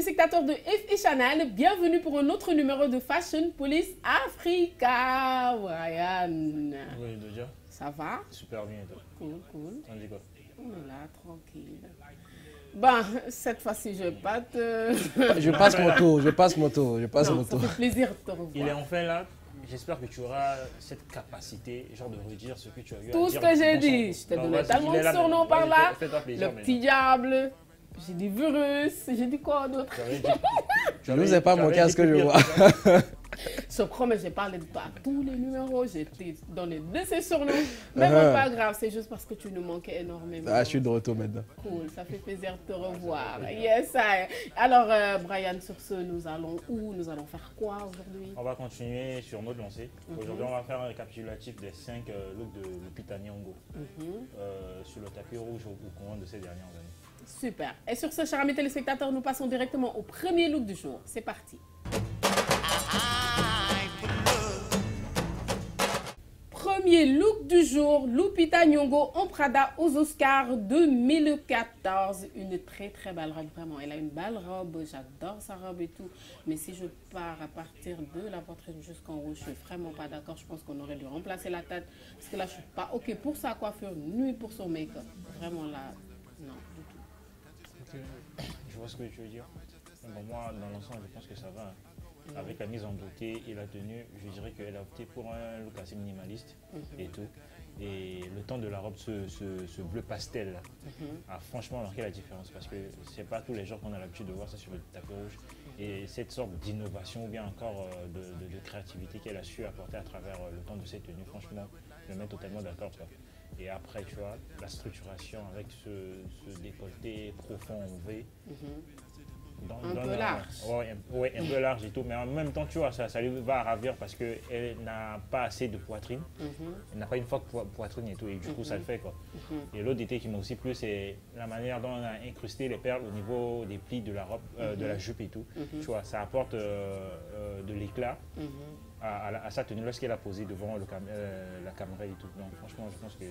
téléspectateurs de F et Channel. Bienvenue pour un autre numéro de Fashion Police Africa. Brian. Oui, déjà. Ça va? Super bien, toi. Cool, cool. On dit quoi? On est là, tranquille. Bon, cette fois-ci, je vais pas te... Je passe mon tour, je passe mon tour, je passe Non, mon ça tour. fait plaisir de te revoir. Il est enfin là. J'espère que tu auras cette capacité, genre de redire ce que tu as eu à Tout ce dire que j'ai dit. Je t'ai donné tellement de surnoms par là. fais- fais-toi plaisir Le petit diable. J'ai dit virus. J'ai dit quoi d'autre? Je avais- vous ai pas manqué à ce que je vois. Je promets, j'ai parlé de toi à tous les numéros. J'ai été donné de ces surnoms. Mais Uh-huh. bon, pas grave. C'est juste parce que tu nous manquais énormément. Ah, je suis de retour maintenant. Cool, ça fait plaisir de te revoir. Yes, I. Alors, euh, Brian, sur ce, nous allons où? Nous allons faire quoi aujourd'hui? On va continuer sur notre lancée. Mhm. Aujourd'hui, on va faire un récapitulatif des 5 looks de Lupita Nyong'o Mhm. euh, sur le tapis rouge au, au courant de ces dernières années. Super. Et sur ce, chers amis téléspectateurs, nous passons directement au premier look du jour. C'est parti. Premier look du jour, Lupita Nyong'o en Prada aux Oscars 2014. Une très très belle robe, vraiment. Elle a une belle robe, j'adore sa robe et tout. Mais si je pars à partir de la poitrine jusqu'en haut, je suis vraiment pas d'accord. Je pense qu'on aurait dû remplacer la tête. Parce que là, je suis pas OK pour sa coiffure, ni pour son make-up. Vraiment là. Je vois ce que tu veux dire. Bon, moi, dans l'ensemble, je pense que ça va. hein. Avec la mise en beauté et la tenue, je dirais qu'elle a opté pour un look assez minimaliste et tout. Et le temps de la robe, ce, ce- ce bleu pastel là, a franchement marqué la différence parce que c'est pas tous les jours qu'on a l'habitude de voir ça sur le tapis rouge. Et cette sorte d'innovation ou bien encore euh, de, de- de créativité qu'elle a su apporter à travers euh, le temps de cette tenue, franchement, me mets totalement d'accord. quoi. Et après, tu vois, la structuration avec ce, ce décolleté profond en V. Dans- Un dans peu la- large. Ouais, un- ouais, un peu large et tout. Mais en même temps, tu vois, ça, ça lui va ravir parce qu'elle n'a pas assez de poitrine. Elle n'a pas une forte po- poitrine et tout. Et du coup, ça le fait quoi. Et l'autre détail qui m'a aussi plu, c'est la manière dont on a incrusté les perles au niveau des plis de la robe, euh, de la jupe et tout. Tu vois, ça apporte euh, euh, de l'éclat à, à la- à sa tenue lorsqu'elle a posé devant le cam- euh, la caméra et tout. Donc franchement, je pense que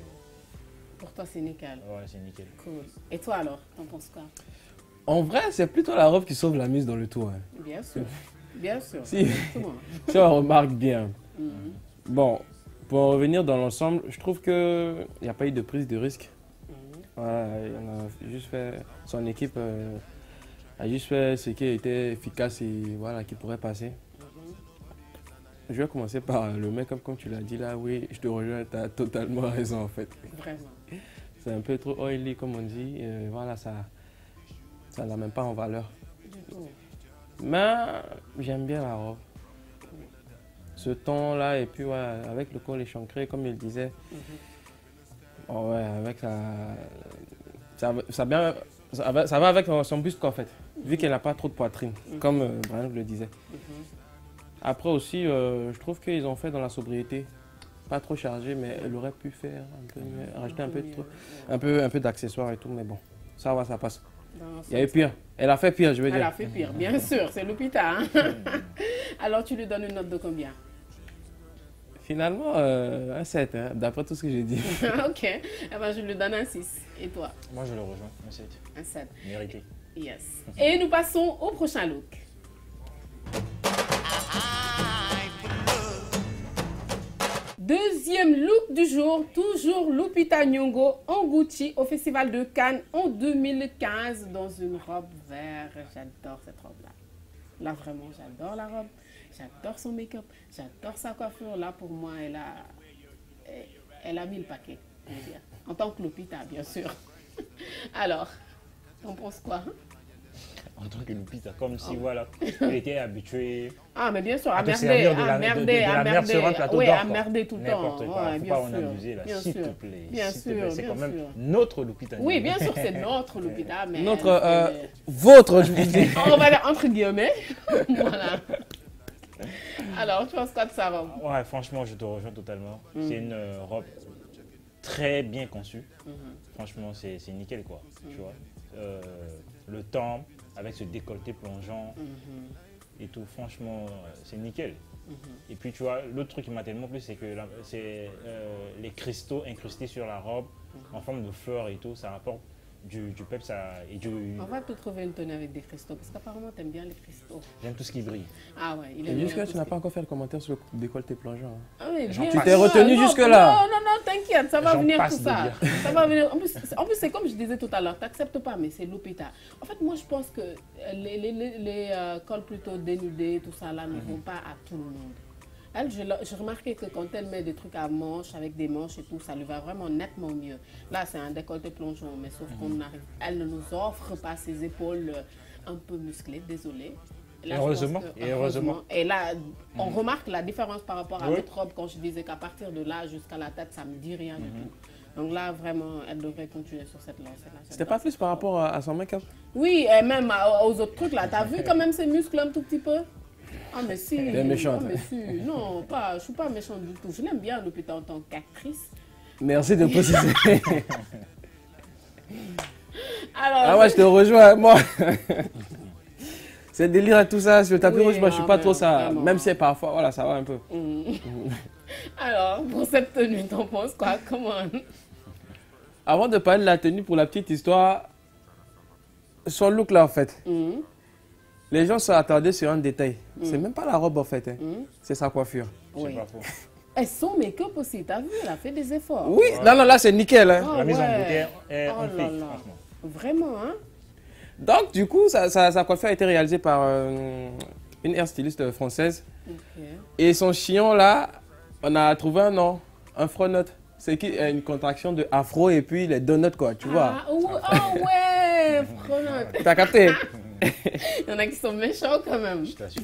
Pour toi, c'est nickel. ouais, c'est nickel. Cool. Et toi alors, t'en penses quoi? En vrai, c'est plutôt la robe qui sauve la mise dans le tour. hein. Bien sûr. Bien sûr. Si. Si on remarque bien. Mhm. Bon, pour en revenir dans l'ensemble, je trouve qu'il n'y a pas eu de prise de risque. Mhm. Voilà, on a juste fait, son équipe euh, a juste fait ce qui était efficace et voilà, qui pourrait passer. Je vais commencer par le make-up, comme tu l'as dit là. Oui, je te rejoins, tu as totalement raison en fait. Vraiment. C'est un peu trop oily, comme on dit. et voilà, ça ça ne la met pas en valeur. Du tout. Mais j'aime bien la robe. Ce ton-là, et puis ouais, avec le col échancré, comme il disait. Oh ouais, avec la. Ça, ça, bien, ça, va, ça va avec son buste, en fait. Vu qu'elle n'a pas trop de poitrine, comme euh, Brian le disait. Après aussi, euh, je trouve qu'ils ont fait dans la sobriété. Pas trop chargé, mais elle aurait pu faire un peu, mieux, rajouter un peu, de trucs, un peu, un peu d'accessoires et tout, mais bon, ça va, ça passe. Il y a eu pire. Elle a fait pire, je veux Elle dire. a fait pire, bien sûr, c'est Lupita. hein. Alors tu lui donnes une note de combien? Finalement, euh, un 7, hein, d'après tout ce que j'ai dit. Ok, eh ben, je lui donne un 6. Et toi? Moi, je le rejoins. Mais c'est Un 7. mérité. Yes. Et nous passons au prochain look. Deuxième look du jour, toujours Lupita Nyong'o en Gucci au Festival de Cannes en 2015 dans une robe verte. J'adore cette robe-là. Là, vraiment, j'adore la robe. J'adore son make-up. J'adore sa coiffure. Là, pour moi, elle a, elle- a mis le paquet. on. En tant que Lupita, bien sûr. Alors, t'en penses quoi En tant que Lupita, comme si, voilà, elle était habituée Ah, mais bien sûr, à à te merder, servir de à la, de- de- merder, de à la merde sur un merder. plateau Oui, d'or. à merder tout le temps. N'importe quoi. Ouais, Faut bien pas en sûr, abuser là, bien s'il te sûr. plaît. Bien sûr, plaît. C'est quand même sûr. notre Lupita. Oui, bien sûr, c'est notre Lupita, mais... Notre, euh, votre, je vous dis. On va dire entre guillemets. voilà. Alors, tu penses quoi de sa robe Ouais, franchement, je te rejoins totalement. C'est une euh, robe très bien conçue. Franchement, c'est c'est nickel, quoi. Tu vois Euh, Le temps, avec ce décolleté plongeant et tout, franchement, euh, c'est nickel. Et puis, tu vois, l'autre truc qui m'a tellement plu, c'est que c'est euh, les cristaux incrustés sur la robe en forme de fleurs et tout. Ça apporte du, du peps à- et du. On va te trouver une tenue avec des cristaux, parce qu'apparemment, t'aimes bien les cristaux. J'aime tout ce qui brille. Ah ouais, il aime jusque-là, bien tu tout n'as pas encore fait le commentaire sur le décolleté plongeant. Ah oui, bien. Tu t'es retenu jusque-là. Non, non, non, t'inquiète, ça va venir tout ça. Ça va venir. En plus, c'est- en plus, c'est comme je disais tout à l'heure, t'acceptes pas, mais c'est l'hôpital. En fait, moi, je pense que les, les, les, les, euh, cols plutôt dénudés, tout ça là, ne vont pas à tout le monde. Elle, je remarqué que quand elle met des trucs à manches, avec des manches et tout, ça lui va vraiment nettement mieux. Là, c'est un décolleté plongeon, mais sauf qu'on n'arrive, elle ne nous offre pas ses épaules euh, un peu musclées, désolée. Là, Heureusement, que- et heureusement. Et là, on remarque la différence par rapport à Oui. l'autre robe quand je disais qu'à partir de là jusqu'à la tête, ça me dit rien du tout. Donc là, vraiment, elle devrait continuer sur cette lancée-là. C'était pas plus par rapport à, à son make-up? Oui, et même aux autres trucs là. T'as vu quand même ses muscles un tout petit peu? Ah, mais si. Elle est méchante. Ah, mais si. Non, pas, je suis pas méchante du tout. Je l'aime bien, Lupita, en tant qu'actrice. Merci de préciser. Alors, ah ouais, je te rejoins, moi. C'est délire à tout ça sur le tapis Oui, rouge, moi je suis ah, pas mais trop ça. vraiment. Même si parfois, voilà, ça va un peu. Mm. Alors, pour cette tenue, t'en penses quoi? Comment? Avant de parler de la tenue pour la petite histoire, son look là en fait, Mm. Les gens sont attardés sur un détail. C'est même pas la robe en fait, hein. Mm. c'est sa coiffure. Oui. pas faux. Et son make-up aussi, t'as vu Elle a fait des efforts. Oui, non, non, là c'est nickel. hein. Ah La mise en ouais. beauté est Oh là là. Vraiment, hein Donc du coup, sa, sa- sa coiffure a été réalisée par euh, une hairstyliste française. Ok. Et son chignon là, on a trouvé un nom, un fronot. C'est qui euh, une contraction de afro et puis les donuts quoi, tu vois. Ah, oh ouais, Fronote. T'as capté? Il y en a qui sont méchants quand même. Je t'assure.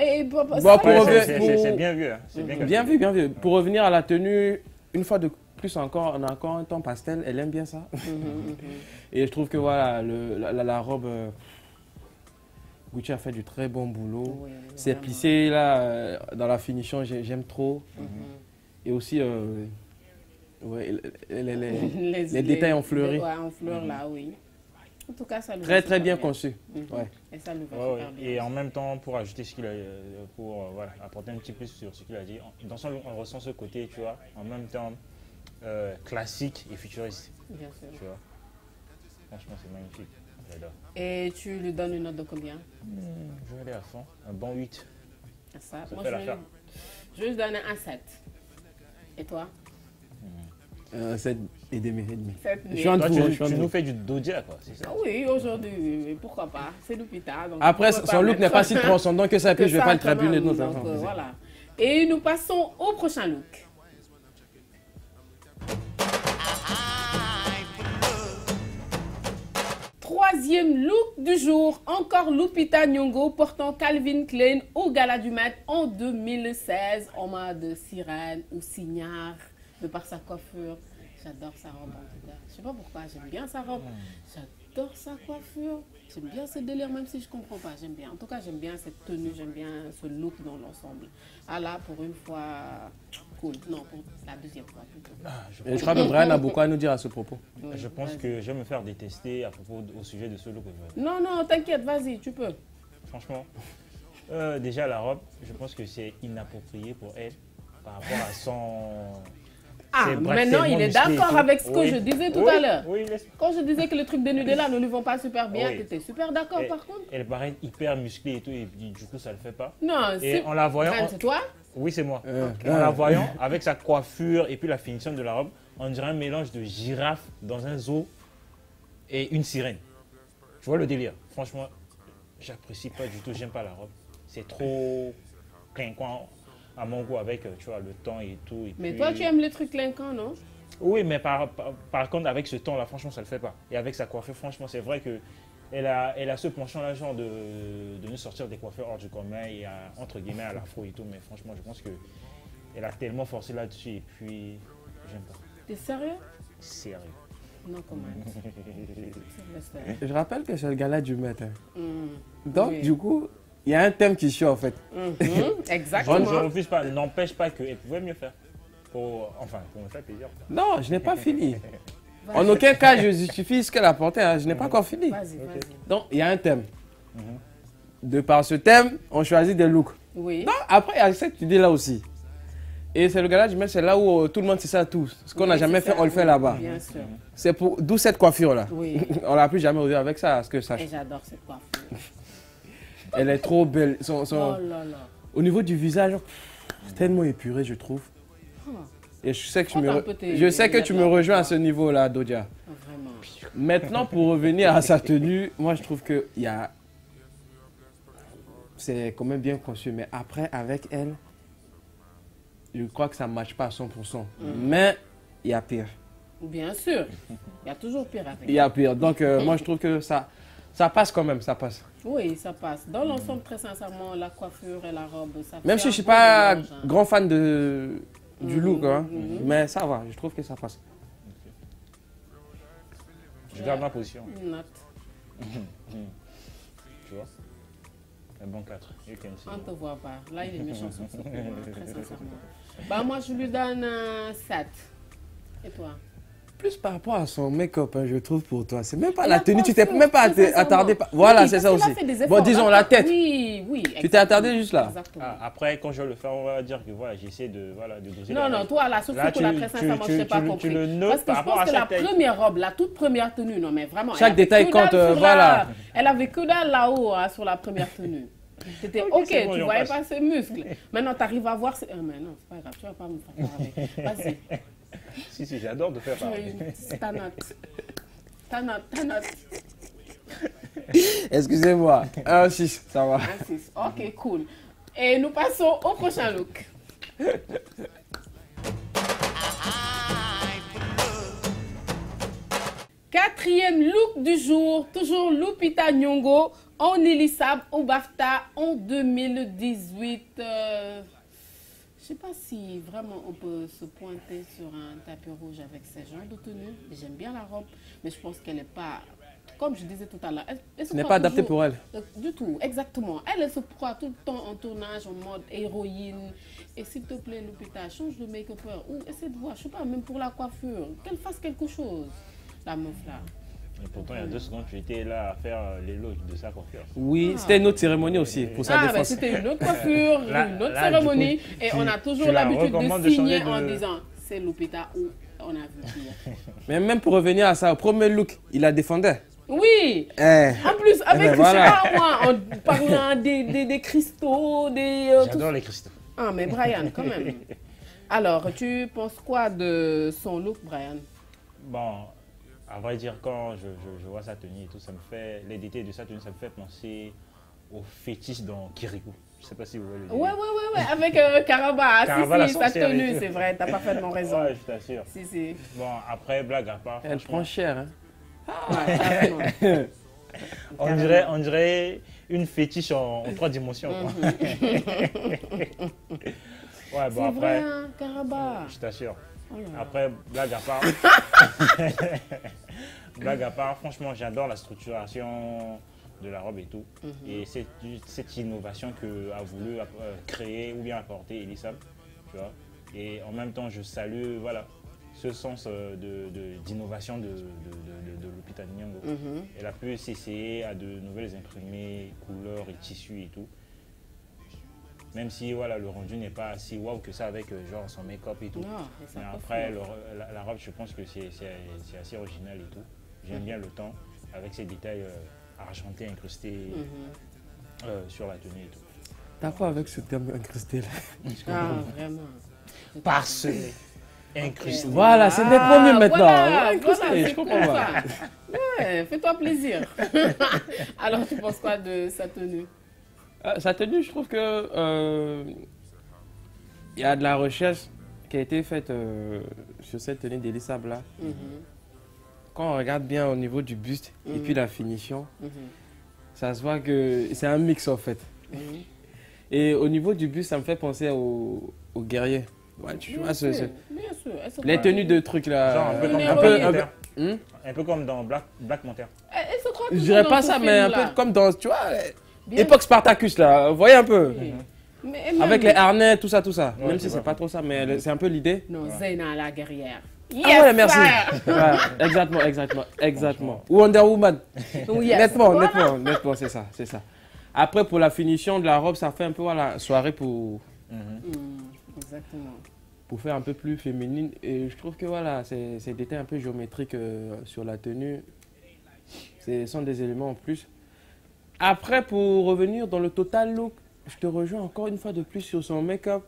Et pour, Bon, ça, pour c'est- pour- bien vu. hein. Bien vu, bien vu. Pour revenir à la tenue, une fois de plus encore, on a encore un ton pastel, elle aime bien ça. Mhm, mhm. Et je trouve que voilà, le- la, la- la robe, euh, Gucci a fait du très bon boulot. Oui, C'est plissé là, euh, dans la finition, j'ai- j'aime trop. Mhm. Et aussi, euh, ouais, les, les- les- les, les détails en fleuris. Ouais, en fleurs là, oui. En tout cas, ça lui va très très bien conçu. Mhm. Ouais. Et ça lui va Ouais, ouais. super bien. Et en même temps, pour ajouter ce qu'il a, euh, pour euh, voilà, apporter un petit plus sur ce qu'il a dit, en- dans son on ressent ce côté, tu vois, en même temps euh, classique et futuriste, Bien sûr. tu vois. Franchement, c'est magnifique. J'adore. Et tu lui donnes une note de combien? Je vais aller à fond. Un bon 8. à ça Ça Moi, fait je, je vais lui donner un 7. Et toi? Euh, sept et demi, et demi. 7 Je suis en Toi, hein, tu, je suis en tu dessous. nous fais du dodia, quoi, c'est ça Ah oui, aujourd'hui, pourquoi pas C'est Lupita. donc Après, son look n'est pas si transcendant que ça, puis que je vais ça, pas le trabuler donc, façon. euh, voilà. Et nous passons au prochain look. Troisième look du jour, encore Lupita Nyong'o portant Calvin Klein au Gala du Met en 2016 en mode sirène ou signard de par sa coiffure. J'adore sa robe en tout cas. Je sais pas pourquoi, j'aime bien sa robe. J'adore sa coiffure. J'aime bien ce délire même si je comprends pas. J'aime bien. En tout cas, j'aime bien cette tenue, j'aime bien ce look dans l'ensemble. Ah là, pour une fois, cool. Non, pour la deuxième fois plutôt. Ah, je, crois que Brian a beaucoup à nous dire à ce propos. Oui, je pense que je vais me faire détester à propos au sujet de ce look. Non, non, t'inquiète, vas-y, tu peux. Franchement, euh, déjà la robe, je pense que c'est inapproprié pour elle par rapport à son. Ah, maintenant, il est d'accord avec ce que Oui. je disais tout Oui, à l'heure. Oui, laisse- Quand je disais que le truc dénudé là ne lui vont pas super bien, Oui. tu étais super d'accord par contre Elle paraît hyper musclée et tout, et puis, du coup, ça le fait pas. Non, Et c'est. en la voyant, Brian, en- c'est toi oui, c'est moi. Euh, En la voyant, avec sa coiffure et puis la finition de la robe, on dirait un mélange de girafe dans un zoo et une sirène. Tu vois le délire Franchement, j'apprécie pas du tout, j'aime pas la robe. C'est trop clinquant à mon goût avec, euh, tu vois, le temps et tout. et Mais puis- toi, tu aimes les trucs clinquants, non? Oui, mais par, par, par contre, avec ce temps-là, franchement, ça le fait pas. Et avec sa coiffure, franchement, c'est vrai que elle a, elle a ce penchant-là, genre de, de nous sortir des coiffeurs hors du commun et à, entre guillemets à l'afro et tout. Mais franchement, je pense que elle a tellement forcé là-dessus et puis, j'aime pas. T'es sérieux? Sérieux. Non, comment Je rappelle que c'est le gala du matin. Mhm. Donc, Oui. du coup, il y a un thème qui suit en fait. Mhm, Je ne Exactement. refuse pas, n'empêche pas qu'elle pouvait mieux faire. Pour, enfin, pour me faire plaisir. Non, je n'ai pas fini. En aucun cas, je justifie ce qu'elle a porté. hein. Je n'ai pas encore fini. Vas-y, vas-y. Donc, il y a un thème. Mhm. De par ce thème, on choisit des looks. Oui. Non, après, il y a cette idée-là aussi. Et c'est le gala du maître, c'est là où euh, tout le monde sait ça tous. Ce qu'on n'a Oui, jamais fait, ça, on le fait là-bas. Bien sûr. C'est pour d'où cette coiffure là. Oui. On l'a plus jamais revu avec ça, à ce que ça. Et j'adore cette coiffure. Elle est trop belle. Son- son- Oh là là. Au niveau du visage, tellement épuré, je trouve. Oh, Et je sais que tu me, un re- peu tes- je sais que tes tu me vêtements. rejoins à ce niveau-là, Dodia. Vraiment. Maintenant, pour revenir à sa tenue, moi je trouve que il y a. C'est quand même bien conçu, mais après, avec elle, je crois que ça ne matche pas à 100%. Mm. Mais il y a pire. Bien sûr. Il y a toujours pire avec. Il y a pire. Donc, euh, moi je trouve que ça, ça passe quand même, ça passe. Oui, ça passe. Dans l'ensemble, très sincèrement, la coiffure et la robe, ça Même fait si je suis beau pas mélange, hein. grand fan de, du Mhm, look, hein, mhm. mais ça va, je trouve que ça passe. Je garde ma position, Une note. tu vois? Un bon 4. You can see. On ne te voit pas. Là, il est méchant sur ce coup, hein, très sincèrement. Bah, moi, je lui donne un 7. Et toi? Plus par rapport à son make-up, hein, je trouve pour toi. C'est même pas la tenue, tu t'es même pas attardé. par- Voilà, Oui, c'est ça aussi. fait des Bon, efforts, disons là. la tête. Oui, oui. Tu t'es attardé juste là. Exactement. Ah, après, quand je vais le faire, on va dire que voilà, j'essaie de, voilà, de doser Non, la non, toi, là, ce Là, tu- très tu- sincèrement, tu- je pas tu compris. tu le notes Parce que par je pense que la première robe, la toute première tenue, non, mais vraiment. Chaque détail que compte, euh, voilà. la- Elle avait que dalle là-haut, hein, sur la première tenue. C'était Ok, ok, c'est bon, tu voyais passe. pas ses muscles. Maintenant, tu arrives à voir. ses- Ah, mais non, c'est pas grave, tu vas pas me faire avec. Vas-y, Si, si, j'adore de faire as ta note. Ta note, ta note. Excusez-moi. 1, 6, ça va. Un six. Ok, cool. Et nous passons au prochain look. Quatrième look du jour, toujours Lupita Nyong'o en Elisab au BAFTA en 2018. Euh, je sais pas si vraiment on peut se pointer sur un tapis rouge avec ce genre de tenue. J'aime bien la robe, mais je pense qu'elle n'est pas, comme je disais tout à l'heure, elle- n'est pas adapté toujours- pour elle. euh, Du tout, exactement. Elle, elle se croit tout le temps en tournage, en mode héroïne. Et s'il te plaît, Lupita, change de make-up ou essaie de voir, je sais pas, même pour la coiffure, qu'elle fasse quelque chose, la meuf là. Et pourtant, il y a deux secondes, tu étais là à faire euh, l'éloge de sa coiffure. Oui, Ah. c'était une autre cérémonie aussi pour sa Ah, ben défense. c'était une autre coiffure, Là- une autre là, cérémonie. coup, et tu- on a toujours l'habitude de signer en disant c'est Lupita ou on a vu. Mais même pour revenir à ça, au premier look, il la défendait. Oui, Eh. en plus, avec, ben je voilà. sais pas moi, en parlant des, des, des cristaux, des. euh, tout J'adore les cristaux. Ah, mais Brian, quand même. Alors, tu penses quoi de son look, Brian? Bon, à vrai dire, quand je, je- je vois sa tenue et tout, ça me fait, les détails de sa tenue, ça me fait penser au fétiche dans Kirikou. Je sais pas si vous voyez le Ouais, ouais, ouais, ouais, avec euh, Caraba. Ah, Caraba, si, si, sa tenue, c'est vrai, t'as parfaitement raison. Ouais, je t'assure. Si, si. Bon, après, blague à part, Elle prend cher. Hein. Ouais, carrément. on dirait, on dirait une fétiche en, en trois dimensions. quoi. ouais, bon, C'est vrai, après, hein, Caraba. je t'assure. Après, blague à part. blague à part, franchement, j'adore la structuration de la robe et tout. Mhm. Et cette, cette innovation que a voulu euh, créer ou bien apporter Elisab, tu vois. Et en même temps, je salue, voilà, ce sens euh, d'innovation de, de, de, de, de Lupita Nyong'o. Mhm. Elle a pu s'essayer à de nouvelles imprimés, couleurs et tissus et tout. Même si voilà, le rendu n'est pas si wow que ça avec euh, genre son make-up et tout. Non, Mais après, le- la, la robe, je pense que c'est assez original et tout. J'aime bien le temps avec ces détails euh, argentés, incrustés Mhm. euh, sur la tenue et tout. T'as quoi avec ce terme incrusté là Ah, vraiment. Parsemé, incrusté. Voilà, c'est nettement mieux maintenant. Voilà, Ouais, incrusté, voilà, je comprends pas. Ouais, fais-toi plaisir. Alors, tu penses quoi de sa tenue? Euh, Sa tenue, je trouve que euh, il y a de la recherche qui a été faite euh, sur cette tenue d'Elissab là. Mhm, Quand on regarde bien au niveau du buste et Mhm. puis la finition, mhm, ça se voit que c'est un mix en fait. mhm. Et au niveau du buste, ça me fait penser aux, guerriers. Ouais, tu Bien vois, ce- sûr, ce- bien sûr. Elle se les tenues de trucs là. Genre un peu comme un peu, un peu-. Hmm? Un peu comme dans Black, Black Panther. Je dirais pas ça, mais un peu comme dans, tu vois, Bien époque Spartacus là. Vous voyez un peu Oui. Mais elle Avec les harnais, tout ça, tout ça. Ouais, Même si c'est pas trop ça, mais c'est un peu l'idée. Non, Zena la guerrière. Ah ouais, merci. sir. Ouais, exactement, exactement, exactement. Ou Wonder Woman. Oui, yes. Nettement, Voilà. nettement, nettement, c'est ça, c'est ça. Après, pour la finition de la robe, ça fait un peu voilà, soirée pour. Mhm. Mm, exactement. pour faire un peu plus féminine. Et je trouve que voilà, ces, ces détails un peu géométriques euh, sur la tenue, ce sont des éléments en plus. Après, pour revenir dans le total look, je te rejoins encore une fois de plus sur son make-up.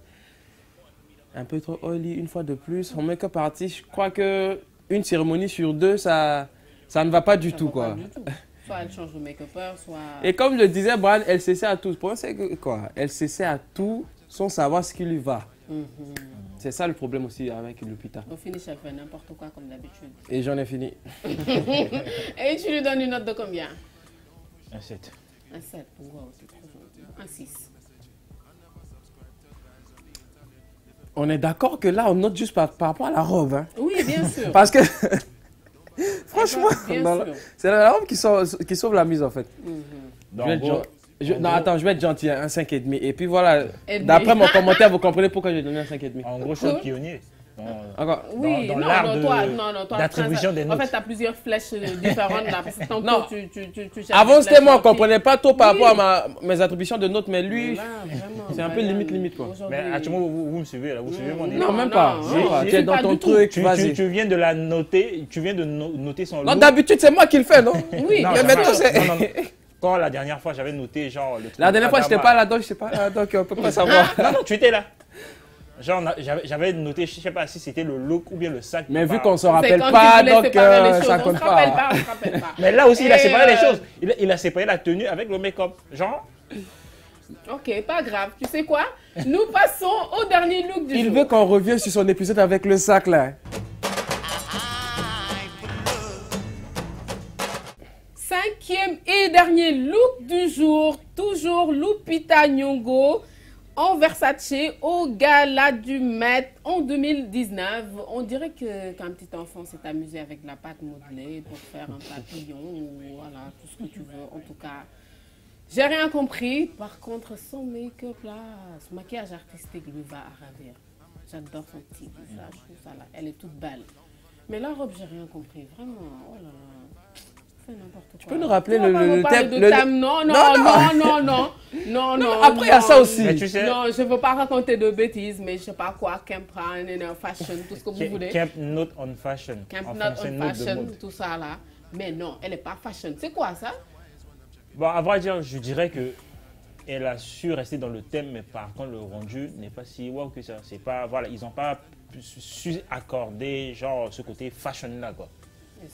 Un peu trop oily, une fois de plus. Son make-up artiste, je crois que une cérémonie sur deux, ça, ça ne va pas du Ça tout, va quoi. pas du tout. Soit elle change de make-upper, soit. Et comme je le disais, Brian, elle s'essaie à tout. Pour c'est que quoi Elle s'essaie à tout sans savoir ce qui lui va. Mhm. C'est ça le problème aussi avec Lupita. Au finish, elle fait n'importe quoi comme d'habitude. Et j'en ai fini. Et tu lui donnes une note de combien? Un 7. Un 7. Wow, c'est trop gentil. Un 6. On est d'accord que là, on note juste par, par rapport à la robe. hein. Oui, bien sûr. Parce que, franchement, sûr. la- c'est la robe qui sauve, qui sauve la mise en fait. Mhm. Donc, je vais en être gros, gen- je- en non, gros- attends, je vais être gentil, un 5,5. Et puis voilà, Et demi. d'après mon commentaire, vous comprenez pourquoi j'ai donné un 5,5. en gros, je suis un pionnier. Dans- Encore. Oui, dans non, l'art non, de- toi, non, non, toi, d'attribution trans- des En notes. fait, tu as plusieurs flèches euh, différentes là. Parce que tantôt, Non. tu, tu, tu, Avant, c'était moi, on gentilles. comprenait pas trop par Oui. rapport à ma- mes attributions de notes, mais lui, c'est un peu limite, limite, quoi. Mais actuellement, vous, vous me suivez là, vous suivez mon. Non, même pas. Tu es dans ton truc, Tu, tu, vas-y. tu viens de la noter, tu viens de no- noter son Non, d'habitude, c'est moi qui le fais, non? Oui, Non, mais maintenant, c'est- Non, non, non. Quand la dernière fois j'avais noté genre le truc La dernière fois, je n'étais Adama- pas là, donc je sais pas là, donc on peut pas savoir. Non, non, tu étais là. Genre, on j'avais noté, je sais pas si c'était le look ou bien le sac. Mais vu qu'on se C'est rappelle pas, donc euh, ça On compte se rappelle pas. pas, on se rappelle pas. Mais là aussi, il a Et, séparé les euh, choses. Il, a- il a séparé la tenue avec le make-up. Genre, Ok, pas grave. Tu sais quoi? Nous passons au dernier look du Il jour. veut qu'on revienne sur son épisode avec le sac là. Cinquième et dernier look du jour, toujours Lupita Nyong'o en Versace au gala du Met en 2019. On dirait qu'un petit enfant s'est amusé avec la pâte modelée pour faire un papillon ou voilà, tout ce que tu veux. En tout cas, j'ai rien compris. Par contre, son make-up maquillage artistique lui va à ravir. J'adore son petit visage. Elle est toute belle. Mais la robe, j'ai rien compris. Vraiment, oh. C'est n'importe quoi. Tu peux nous rappeler vas le- le- thème- de le- thème, Non, non, Non, non, non. non, non, non, non. après, il y a non. ça aussi. mais tu sais, Non, je ne veux pas raconter de bêtises, mais je sais pas quoi, camp run, fashion, tout ce que vous camp voulez. camp note on fashion. Camp En not on fashion, tout ça là. Mais non, elle n'est pas fashion. C'est quoi ça? Bon, à vrai dire, je dirais que elle a su rester dans le thème, mais par contre, le rendu n'est pas si wow que ça. C'est pas, voilà, ils n'ont pas su- su accorder genre ce côté fashion là, quoi,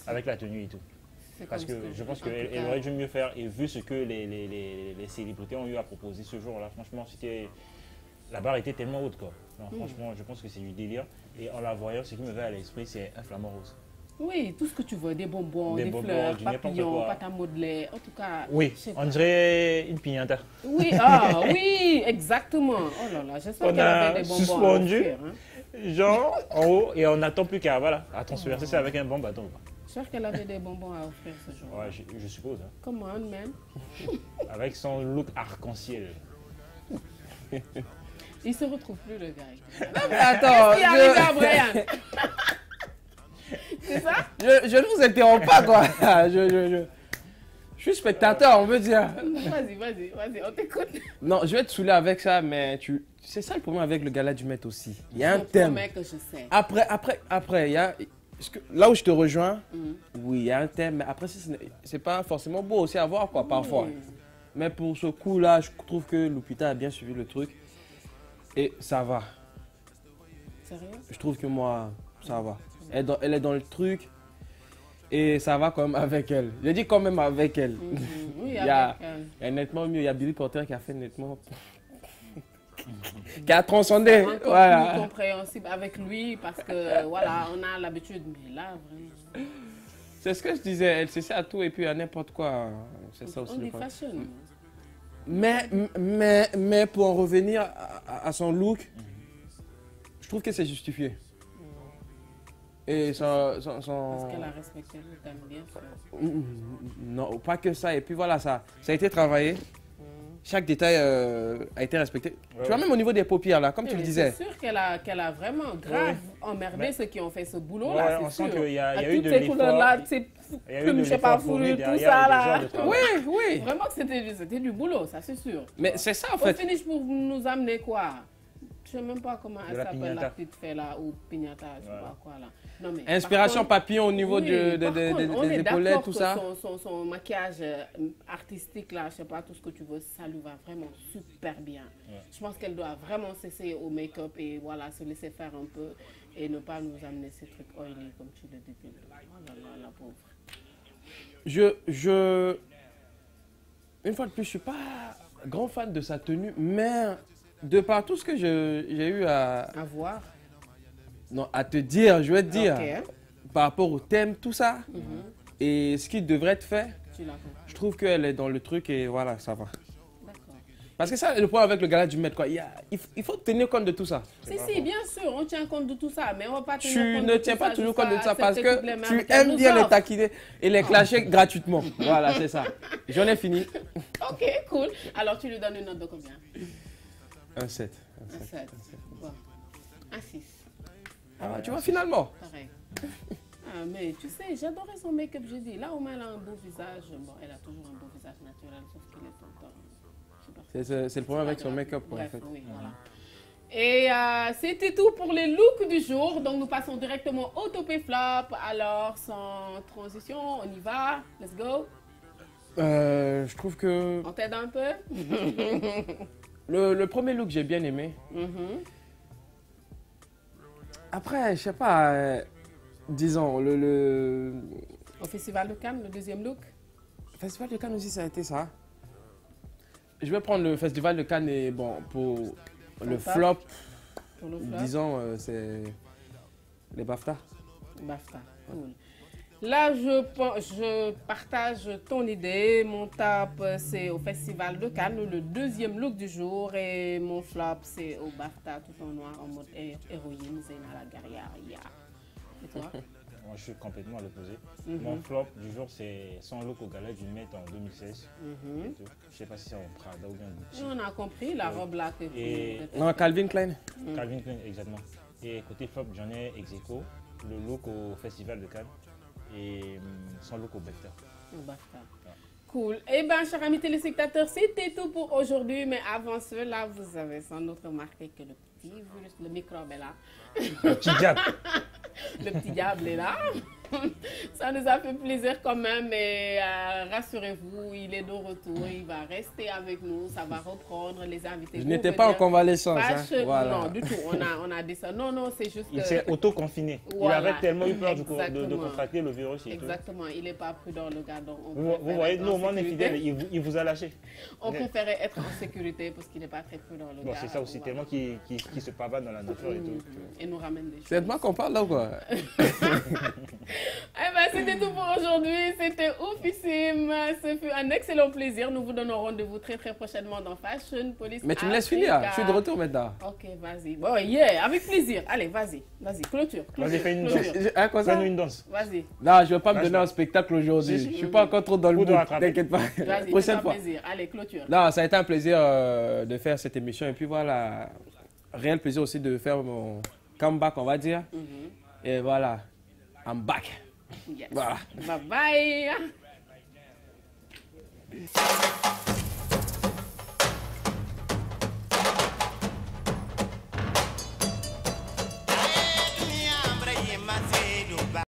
avec la tenue et tout. Parce que je pense qu'elle elle aurait dû mieux faire. Et vu ce que les, les, les, les célébrités ont eu à proposer ce jour-là, franchement, c'était. La barre était tellement haute, quoi. Non, Mm. Franchement, je pense que c'est du délire. Et en la voyant, ce qui me vient à l'esprit, c'est un flamant rose. Oui, tout ce que tu veux, des bonbons, Des des, bonbons, fleurs, papillons, pâte à modeler, en tout cas. Oui, on dirait une pignata. Oui, ah, oui, exactement. Oh là là, j'espère On qu'elle a avait des bonbons. à suspendu. offrir, hein. Genre, en haut, et on n'attend plus qu'à voilà, à transpercer ça avec un bon bâton. Qu'elle avait des bonbons à offrir ce jour. Ouais, je, je suppose. hein. Come on, man. Avec son look arc-en-ciel. Il se retrouve plus, le gars. Attends, Qu'est-ce qui est arrivé à je, Brian? C'est ça? Je, je ne vous interromps pas quoi. Je, je, je, je suis spectateur, on veut dire. Vas-y, vas-y, vas-y, on t'écoute. Non, je vais te saouler avec ça, mais tu, c'est ça le problème avec le gala du Met aussi. Il y a un Je thème. que je sais. Après, après, après, il y a. que Là où je te rejoins, Mhm. oui, il y a un thème, mais après, si ce n'est- c'est pas forcément beau aussi à voir, quoi, parfois. Oui. Mais pour ce coup-là, je trouve que Lupita a bien suivi le truc. Et ça va. Sérieux? Je trouve que moi, ça va. Elle est dans, elle est dans le truc. Et ça va quand même avec elle. Je dis quand même avec elle. Mhm. Oui, Il y a- avec, euh, Il y a nettement mieux. Il y a Billy Porter qui a fait nettement. Qui a transcendé. plus Voilà. compréhensible avec lui parce que voilà, on a l'habitude. Mais là, vraiment, C'est ce que je disais. Elle s'essaie à tout et puis à n'importe quoi. C'est ça aussi on le fashion. Mais, mais, mais pour en revenir à, son look, je trouve que c'est justifié. Et son, son- son- Parce qu'elle a respecté le bien sûr. Mm, Non, pas que ça. Et puis voilà, ça, ça a été travaillé. Chaque détail euh, a été respecté. tu vois, même au niveau des paupières, là, comme tu le disais. C'est sûr qu'elle a, qu'elle a vraiment grave emmerdé Mais- ceux qui ont fait ce Ouais, boulot-là, on c'est sent sûr. qu'il y a, il y a À eu toutes de l'effort. couleurs-là, ces plumes, de je sais pas, fourrures, tout ça, là. Oui, oui. Vraiment que c'était, c'était du boulot, ça c'est sûr. Mais c'est ça, en Au fait. finish pour nous amener quoi? Je sais même pas comment elle s'appelle, la petite fée là, ou pignata, je sais Ouais. pas quoi là. Non, mais, Inspiration contre- papillon au niveau oui, de, de- par de- contre, de- on des épaulettes, tout que ça. Son, son, son maquillage euh, artistique, là, je sais pas, tout ce que tu veux, ça lui va vraiment super bien. Ouais. Je pense qu'elle doit vraiment s'essayer au make-up et voilà, se laisser faire un peu et ne pas nous amener ces trucs oily comme tu le dis. Oh là là, la pauvre. Je, je. Une fois de plus, je suis pas grand fan de sa tenue, mais de par tout ce que je- j'ai eu à, À voir. Non, à te dire, je vais te dire, par rapport au thème, tout ça, et ce qui devrait être fait, Tu je trouve qu'elle est dans le truc et voilà, ça va. Parce que ça, le problème avec le gala du maître, quoi. Il, y a- il f- il faut tenir compte de tout ça. Si, si, bien sûr, on tient compte de tout ça, mais on va pas tenir Tu compte ne de tiens tout pas ça toujours jusqu'à compte de ça parce que tu aimes bien les taquiner et les clasher gratuitement. Voilà, c'est ça. J'en ai fini. Ok, cool. Alors, tu lui donnes une note de combien? Un 7. Un 7. Bon. Un 6. Ah, tu vois, finalement. Pareil. Ah, mais tu sais, j'adorais son make-up, j'ai dit. Là, au moins, elle a un beau visage. Bon, elle a toujours un beau visage naturel, sauf qu'il est je sais pas. C'est le problème avec son make-up, en fait. oui, voilà. Et euh, c'était tout pour les looks du jour. Donc, nous passons directement au top et flop. Alors, sans transition, on y va. Let's go. Euh, je trouve que On t'aide un peu? Le, le premier look, j'ai bien aimé. Mhm. Après, je sais pas, euh, disons, le, le Au Festival de Cannes, le deuxième look. Festival de Cannes aussi, ça a été ça. Je vais prendre le Festival de Cannes et bon, pour le flop, Pour le flop. disons, euh, c'est les BAFTA. BAFTA. Cool. Là, je, je partage ton idée. Mon top, euh, c'est au Festival de Cannes, le deuxième look du jour. Et mon flop, c'est au BAFTA, tout en noir, en mode hé- héroïne, Zena la guerrière. yeah. Et toi? Moi, je suis complètement à l'opposé. Mhm. Mon flop du jour, c'est son look au gala du Met en 2016. Mhm. et tout. Je sais pas si c'est en Prada ou bien Gucci. On a compris la robe là que tu Et-. Non, Calvin Klein. Calvin Klein, exactement. Et côté flop, j'en ai ex aequo, le look au Festival de Cannes et son look au BAFTA. Au BAFTA. Cool. Eh bien, chers amis téléspectateurs, c'était tout pour aujourd'hui. Mais avant cela, vous avez sans doute remarqué que le petit virus, le microbe est là. Petit diable Le petit diable est là. Ça nous a fait plaisir quand même. Et euh, rassurez-vous, il est de retour. Il va rester avec nous. Ça va reprendre les invités. Je n'étais pas en convalescence. hein. Voilà. Non, du tout. On a, on a dit ça. Non, non, c'est juste Il que- s'est auto-confiné. Voilà. Il avait tellement eu peur du coup, de, contracter le virus et tout. Exactement, il n'est pas prudent le gars. Donc on Vous, voyez, nous au moins on est fidèles, il vous, il vous a lâché. On Ouais. préférait être en sécurité parce qu'il n'est pas très prudent le Bon, gars. c'est ça aussi, tellement qu'il qu'il- qu'il se pavane dans la nature et tout. Mhm. Et nous ramène des choses. C'est de moi qu'on parle là ou quoi? c'était tout pour aujourd'hui. C'était oufissime. Ce fut un excellent plaisir. Nous vous donnons rendez-vous très très prochainement dans Fashion Police. Mais tu me laisses finir, je suis de retour maintenant. Ok, vas-y. Bon, yeah, avec plaisir. Allez, vas-y. Vas-y, clôture. Vas-y, clôture, fais une danse. Hein, quoi ça? Fais-nous une danse. Vas-y, Non, je vais pas me donner un spectacle aujourd'hui. Je suis pas encore trop dans le rattraper. T'inquiète pas. vas-y. Prochaine fois. plaisir. Allez, clôture. Non, ça a été un plaisir euh, de faire cette émission et puis voilà, réel plaisir aussi de faire mon comeback, on va dire. Mhm. Et voilà, I'm back. Yes. Bye bye.